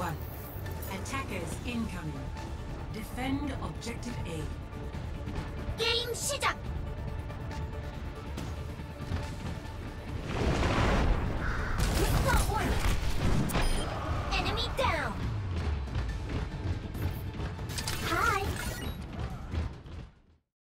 1. Attackers incoming. Defend objective A. 게임 시작! Enemy dead!